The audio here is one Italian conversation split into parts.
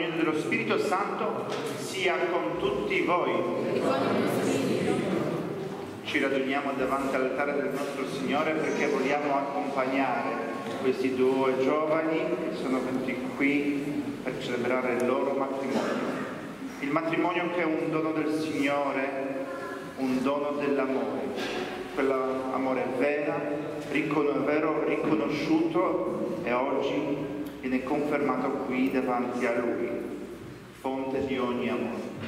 comunione dello Spirito Santo sia con tutti voi. Ci raduniamo davanti all'altare del nostro Signore perché vogliamo accompagnare questi due giovani che sono venuti qui per celebrare il loro matrimonio. Il matrimonio che è un dono del Signore, un dono dell'amore, quell'amore ricon- vero, riconosciuto e oggi viene confermato qui davanti a Lui, fonte di ogni amore.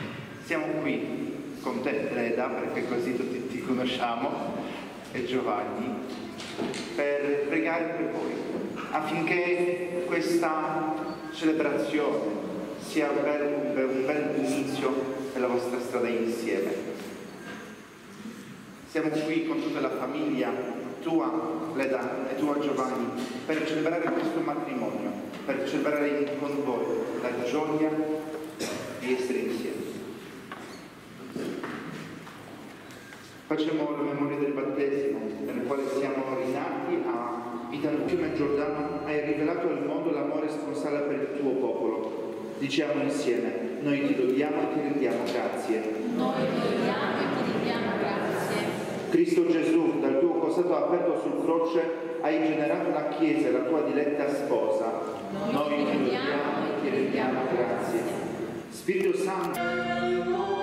Siamo qui con te, Leda, perché così tutti ti conosciamo, e Giovanni, per pregare per voi, affinché questa celebrazione sia un bel, un bel- un bel inizio della vostra strada insieme. Siamo qui con tutta la famiglia tua, Leda, e tua Giovanni, per celebrare questo matrimonio, per celebrare con voi la gioia di essere insieme. Facciamo la memoria del battesimo, nel quale siamo rinati a vita nuova. Fiume Giordano, hai rivelato al mondo l'amore sponsale per il tuo popolo. Diciamo insieme, noi ti lodiamo e ti rendiamo grazie. Noi ti odiamo e ti rendiamo grazie. Cristo Gesù, dal tuo costato aperto sul croce, hai generato la Chiesa, la tua diletta sposa. Noi ti lodiamo e ti rendiamo grazie. Spirito Santo,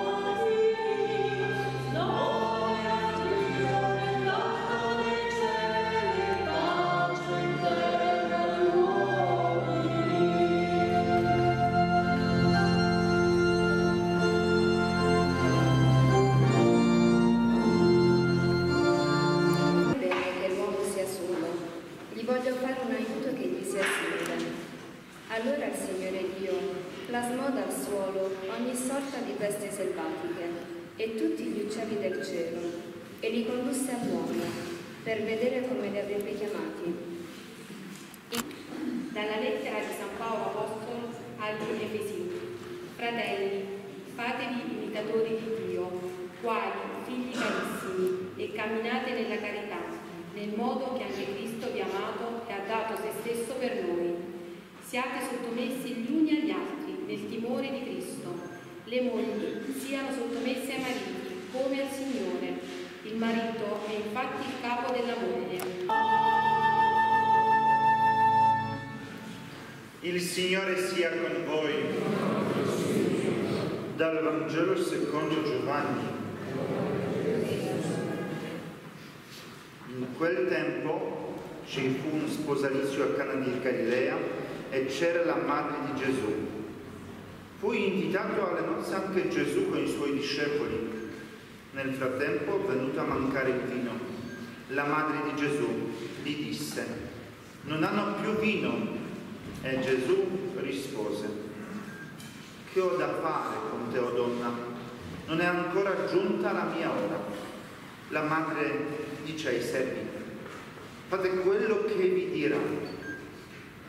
tutti gli uccelli del cielo, e li condusse all'uomo per vedere come li avrebbe chiamati. Dalla lettera di San Paolo Apostolo agli Efesini. Fratelli, fatevi imitatori di Dio, quali figli carissimi, e camminate nella carità, nel modo che anche Cristo vi ha amato e ha dato se stesso per noi. Siate sottomessi gli uni agli altri nel timore di Cristo. Le mogli siano sottomesse ai mariti, come al Signore. Il marito è infatti il capo della moglie. Il Signore sia con voi. Dal Vangelo secondo Giovanni. In quel tempo ci fu un sposalizio a Cana di Galilea e c'era la madre di Gesù. Fu invitato alle nozze anche Gesù con i suoi discepoli. Nel frattempo, venuto a mancare il vino, la madre di Gesù gli disse, non hanno più vino. E Gesù rispose, che ho da fare con te, o donna? Non è ancora giunta la mia ora. La madre dice ai servi, fate quello che vi dirà.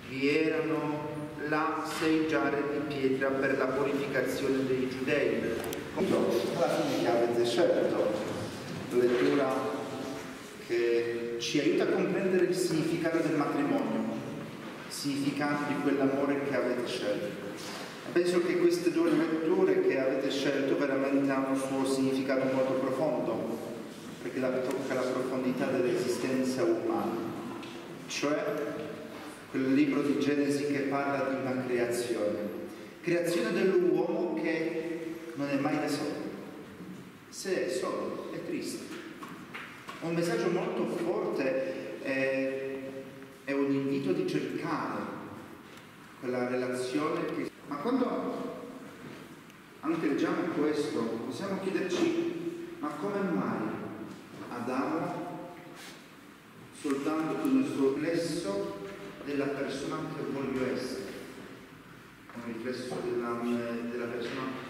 Vi erano là sei giare di pietra per la purificazione dei giudei. alla fine che scelto, lettura che ci aiuta a comprendere il significato del matrimonio, il significato di quell'amore che avete scelto. Penso che queste due letture che avete scelto veramente hanno un suo significato molto profondo, perché la tocca la profondità dell'esistenza umana, cioè quel libro di Genesi che parla di una creazione, creazione dell'uomo che non è mai da solo. Se è solo, è triste. Un messaggio molto forte è, è un invito di cercare quella relazione che... Ma quando anche leggiamo questo, possiamo chiederci, ma come mai Adamo, soltanto il suo riflesso della persona che voglio essere, un riflesso della, della persona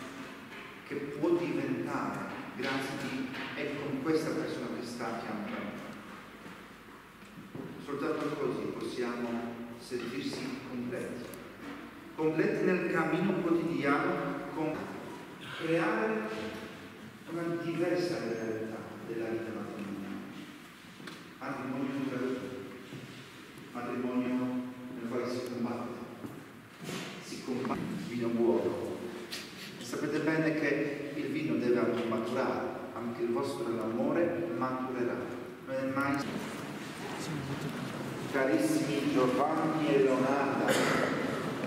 che può diventare grazie di è con questa persona che sta a fianco a me. Soltanto così possiamo sentirsi completi, completi nel cammino quotidiano, con creare una diversa realtà della vita matrimoniale. Matrimonio numero matrimonio nel quale si combatte, il vino buono, Sapete bene che il vino deve anche maturare, anche il vostro amore maturerà. Non è mai. Carissimi Giovanni e Leonardo,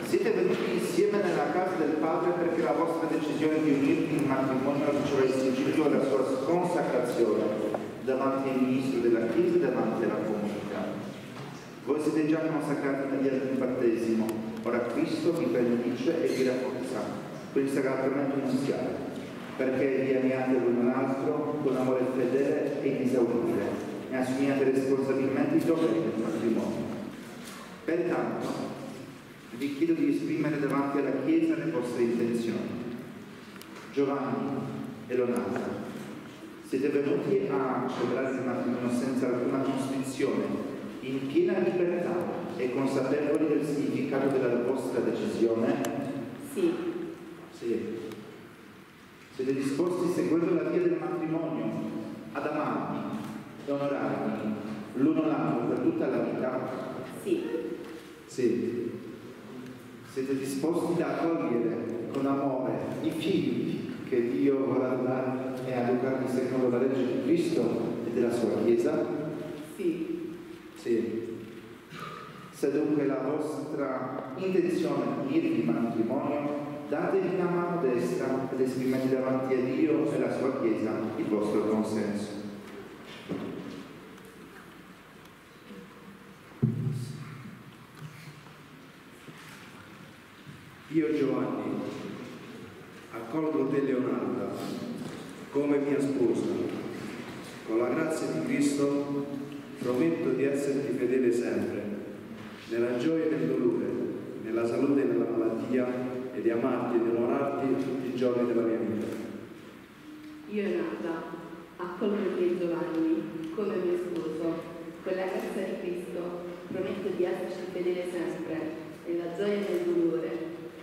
siete venuti insieme nella casa del Padre perché la vostra decisione di unirvi in matrimonio riceve il sigillo della sua consacrazione davanti al ministro della Chiesa e davanti alla comunità. Voi siete già consacrati mediante il battesimo, ora Cristo vi benedice e vi rafforza per il sacramento nuziale, perché vi amiate l'uno l'altro con amore fedele e inesauribile e assumiate responsabilmente i doveri del matrimonio. Pertanto, vi chiedo di esprimere davanti alla Chiesa le vostre intenzioni. Giovanni e Leonardo, siete venuti a celebrare il matrimonio senza alcuna costrizione, in piena libertà e consapevoli del significato della vostra decisione? Sì. Sì. Siete disposti, seguendo la via del matrimonio, ad amarvi e onorarvi l'uno l'altro per tutta la vita? Sì. Sì. Siete disposti ad accogliere con amore i figli che Dio vorrà dare e ad educarli secondo la legge di Cristo e della sua Chiesa? Sì. Sì. Se dunque la vostra intenzione è unirvi in matrimonio, datevi la mano destra ed esprimete davanti a Dio e alla sua Chiesa il vostro consenso. Io Giovanni accolgo te Leonarda come mia sposa. Con la grazia di Cristo prometto di esserti fedele sempre, nella gioia e nel dolore, nella salute e nella malattia, e di amarti e di onorarti tutti i giorni della mia vita. Io Nata, accolgo te Giovanni come mio sposo, con la grazia di Cristo prometto di esserci fedele sempre, nella gioia e nel dolore,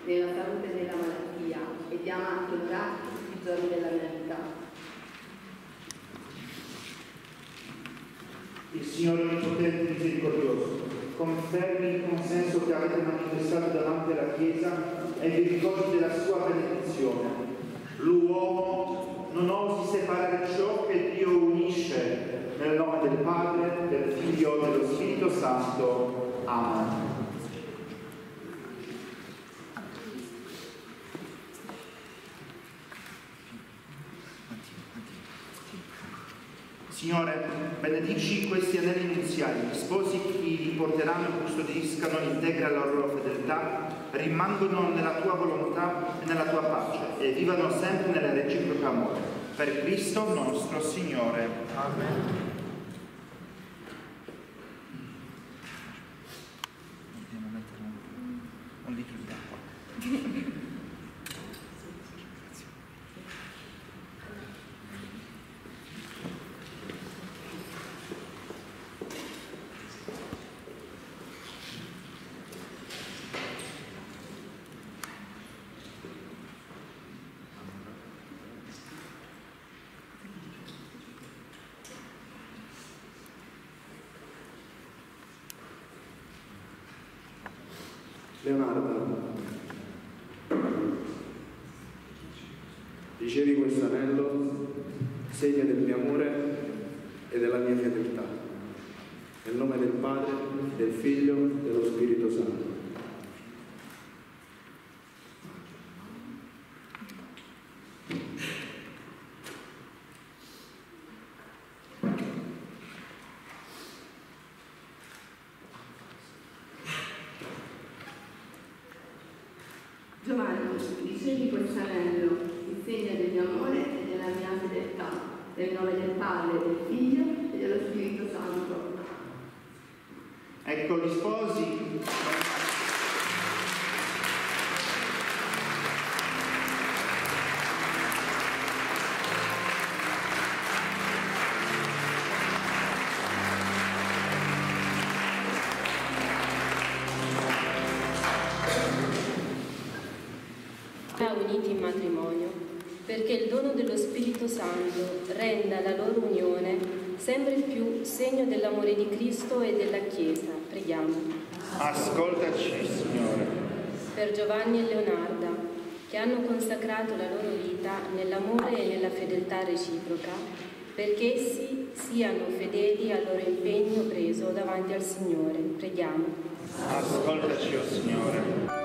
nella salute e nella malattia, e di amarti onorarti tutti i giorni della mia vita. Il Signore Onnipotente e Misericordioso confermi il consenso che avete manifestato davanti alla Chiesa e vi ricordi della sua benedizione. L'uomo non osi separare ciò che Dio unisce nel nome del Padre, del Figlio e dello Spirito Santo. Amen. Signore, benedici questi anelli nuziali, gli sposi che li porteranno e custodiscano integra la loro fedeltà, rimangono nella tua volontà e nella tua pace e vivano sempre nella reciproca amore. Per Cristo nostro Signore. Amen. Leonardo, ricevi questo anello, segno del mio amore e della mia fedeltà. Nel nome del Padre, del Figlio e dello Spirito Santo. Ricevi questo anello, il segno del mio amore e della mia fedeltà, nel nome del Padre, del Figlio e dello Spirito Santo. Ecco gli sposi. Sempre più segno dell'amore di Cristo e della Chiesa. Preghiamo. Ascoltaci, Signore. Per Giovanni e Leonarda, che hanno consacrato la loro vita nell'amore e nella fedeltà reciproca, perché essi siano fedeli al loro impegno preso davanti al Signore. Preghiamo. Ascoltaci, o Signore.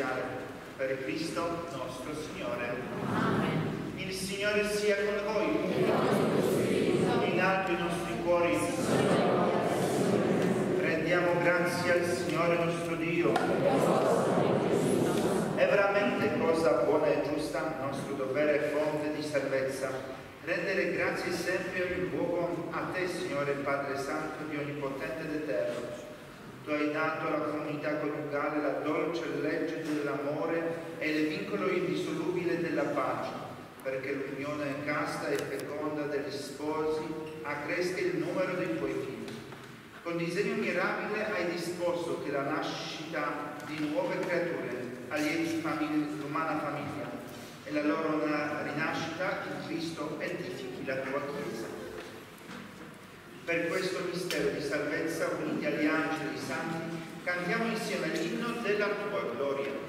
Iniziale. Per Cristo nostro Signore. Il Signore sia con voi. In alto i nostri cuori. Rendiamo grazie al Signore nostro Dio. È veramente cosa buona e giusta, nostro dovere e fonte di salvezza, rendere grazie sempre e ogni luogo a te, Signore Padre Santo, di Onnipotente ed Eterno. Tu hai dato alla comunità coniugale la dolce legge dell'amore e il vincolo indissolubile della pace, perché l'unione casta e feconda degli sposi accresca il numero dei tuoi figli. Con disegno mirabile hai disposto che la nascita di nuove creature allieti l'umana famiglia e la loro rinascita in Cristo edifichi la tua Chiesa. Per questo mistero di salvezza, uniti agli angeli e santi, cantiamo insieme l'inno della tua gloria.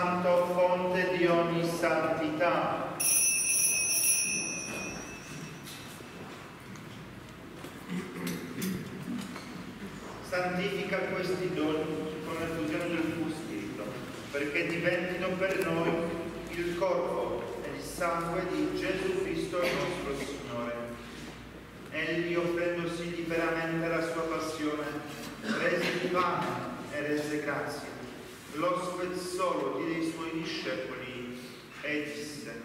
Santo, fonte di ogni santità. Santifica questi doni con l'effusione del tuo Spirito, perché diventino per noi il corpo e il sangue di Gesù Cristo nostro Signore. Egli, offrendosi liberamente alla sua passione, prese il pane e rese grazie lo spezzò, diede ai suoi discepoli e disse,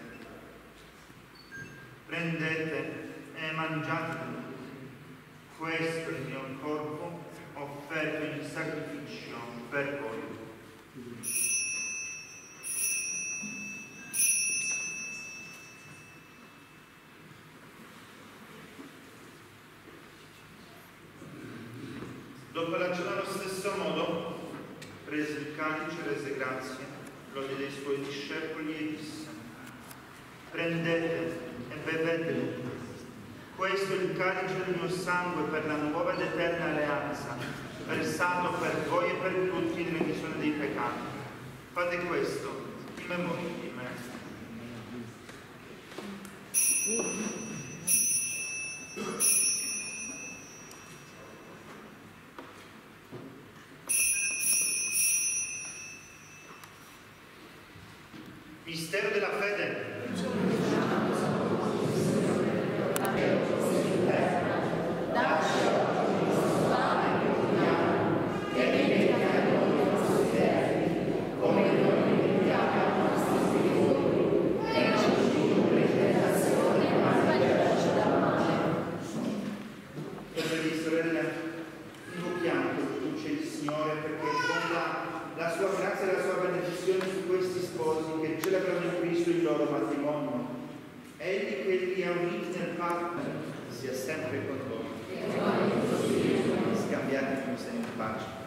prendete e mangiate questo è il mio corpo offerto in sacrificio per voi. Dopo la cena allo stesso modo, prese il calice, rese grazie, lo diede ai suoi discepoli e disse, prendete e bevete, questo è il calice del mio sangue per la nuova ed eterna alleanza, versato per voi e per tutti in remissione dei peccati. Fate questo in memoria di me. Mistero della fede. Fratelli e sorelle, invochiamo che produce il Signore perché fonda la sua grazia e la sua benedizione su questi sposi che celebrano in Cristo il loro matrimonio. Egli che li ha uniti nel patto sia sempre con voi. Scambiate con di pace.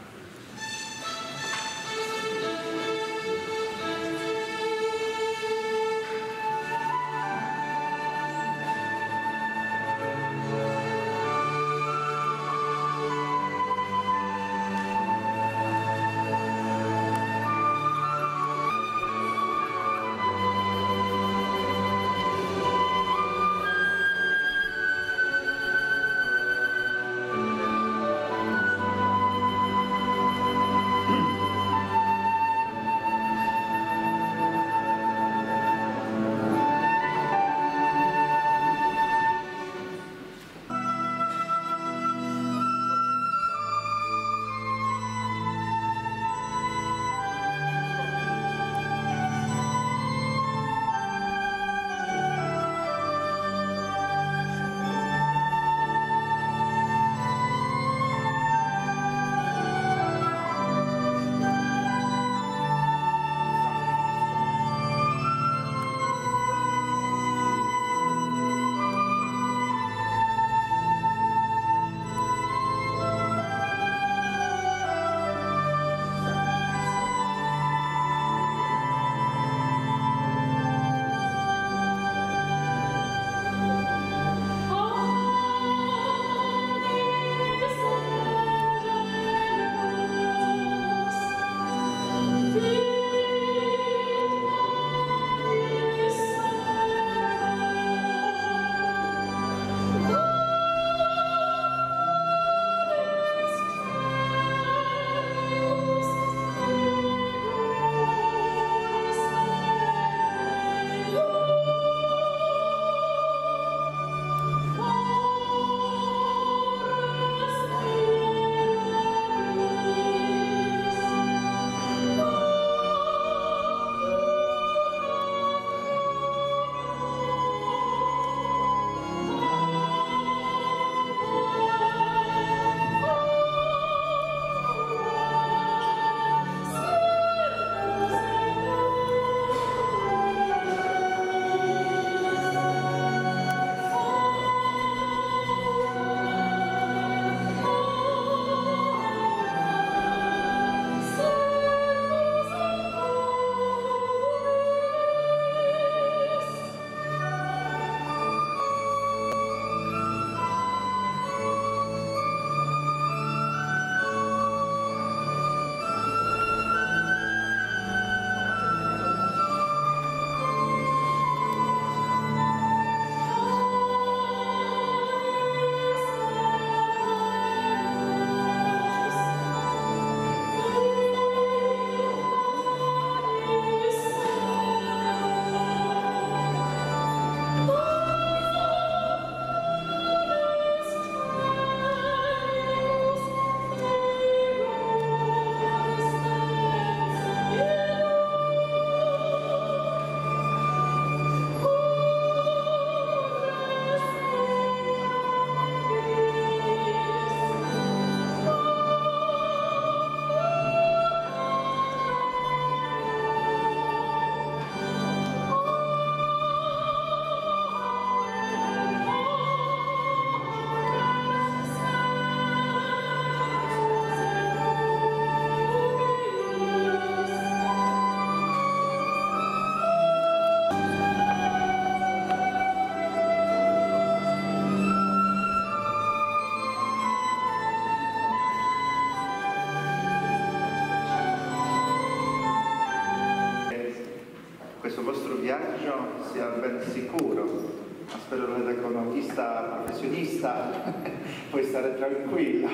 Viaggio sia ben sicuro. Ma spero che da economista professionista puoi stare tranquilla.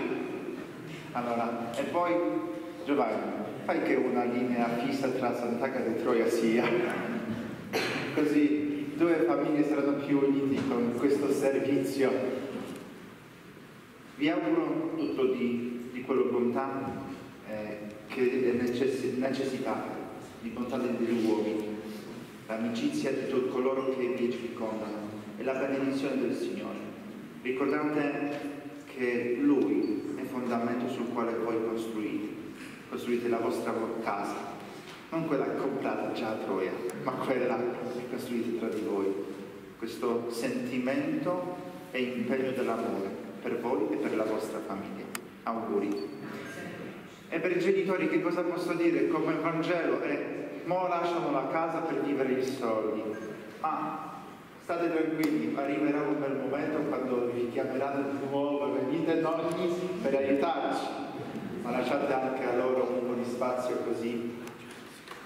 Allora, e poi Giovanni, fai che una linea fissa tra Sant'Agata e Troia sia. Così due famiglie saranno più uniti con questo servizio. Vi auguro tutto di, di quella bontà eh, che è necess- necessitata, di bontà degli uomini, l'amicizia di tutti coloro che vi circondano e la benedizione del Signore. Ricordate che Lui è il fondamento sul quale voi costruite, costruite la vostra casa, non quella comprata già a Troia, ma quella che costruite tra di voi. Questo sentimento e impegno dell'amore per voi e per la vostra famiglia. Auguri. E per i genitori che cosa posso dire? Come Vangelo è, mo lasciano la casa per vivere i soldi. Ma state tranquilli, arriverà un bel momento quando vi chiameranno di nuovo, venite nonni per aiutarci. Ma lasciate anche a loro un po' di spazio così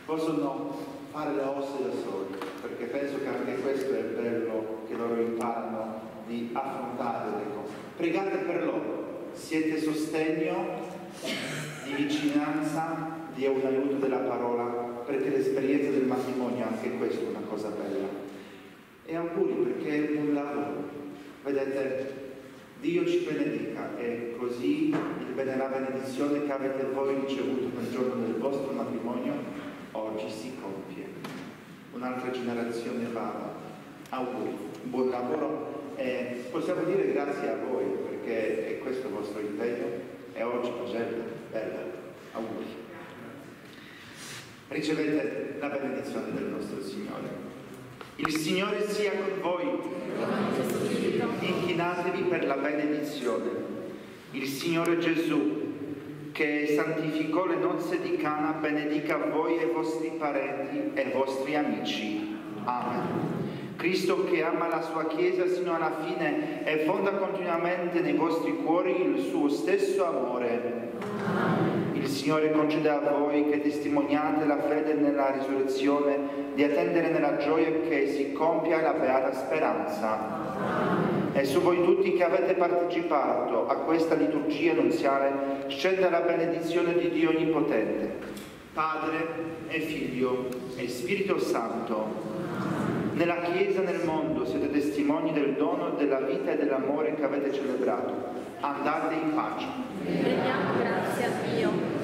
possono fare le osse da soli, perché penso che anche questo è bello che loro imparano di affrontare le cose. Pregate per loro, siete sostegno di vicinanza, di un aiuto della parola, perché l'esperienza del matrimonio anche questo è una cosa bella. E auguri perché è un lavoro. Vedete, Dio ci benedica e così la benedizione che avete voi ricevuto nel giorno del vostro matrimonio oggi si compie. Un'altra generazione va. Auguri, buon lavoro e possiamo dire grazie a voi perché è questo il vostro impegno e oggi cos'è bella. Auguri. Ricevete la benedizione del nostro Signore. Il Signore sia con voi. Inchinatevi per la benedizione. Il Signore Gesù, che santificò le nozze di Cana, benedica voi e i vostri parenti e i vostri amici. Amen. Cristo che ama la sua Chiesa sino alla fine e fonda continuamente nei vostri cuori il suo stesso amore. Il Signore conceda a voi che testimoniate la fede nella risurrezione di attendere nella gioia che si compia la beata speranza. E su voi tutti che avete partecipato a questa liturgia nunziale scenda la benedizione di Dio Onnipotente, Padre e Figlio e Spirito Santo. Nella Chiesa e nel mondo siete testimoni del dono della vita e dell'amore che avete celebrato. Andate in pace. Prendiamo grazie a Dio.